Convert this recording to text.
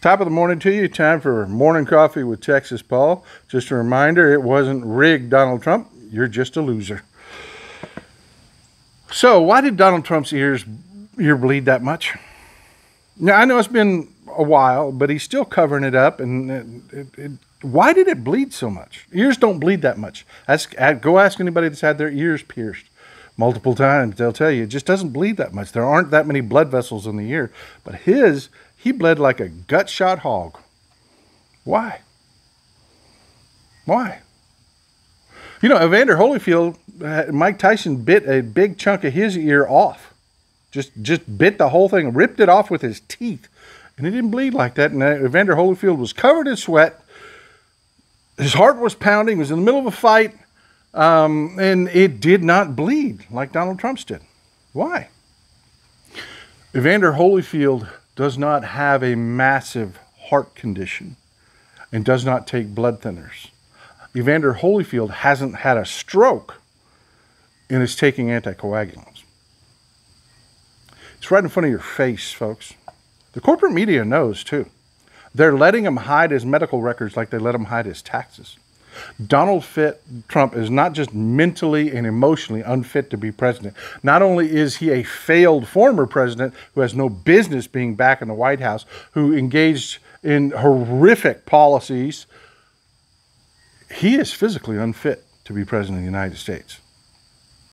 Top of the morning to you. Time for morning coffee with Texas Paul. Just a reminder, it wasn't rigged, Donald Trump. You're just a loser. So, why did Donald Trump's ears ear bleed that much? Now, I know it's been a while, but he's still covering it up. And it, it, it, why did it bleed so much? Ears don't bleed that much. Ask, go ask anybody that's had their ears pierced multiple times. They'll tell you it just doesn't bleed that much. There aren't that many blood vessels in the ear. But his, he bled like a gut shot hog. Why? Why? You know, Evander Holyfield, uh, Mike Tyson bit a big chunk of his ear off. Just just bit the whole thing, ripped it off with his teeth. And it didn't bleed like that. And uh, Evander Holyfield was covered in sweat. His heart was pounding. He was in the middle of a fight. Um, and it did not bleed like Donald Trump's did. Why? Evander Holyfield does not have a massive heart condition and does not take blood thinners. Evander Holyfield hasn't had a stroke and is taking anticoagulants. It's right in front of your face, folks. The corporate media knows too. They're letting him hide his medical records like they let him hide his taxes. Donald Fit Trump is not just mentally and emotionally unfit to be president. Not only is he a failed former president who has no business being back in the White House, who engaged in horrific policies, he is physically unfit to be president of the United States.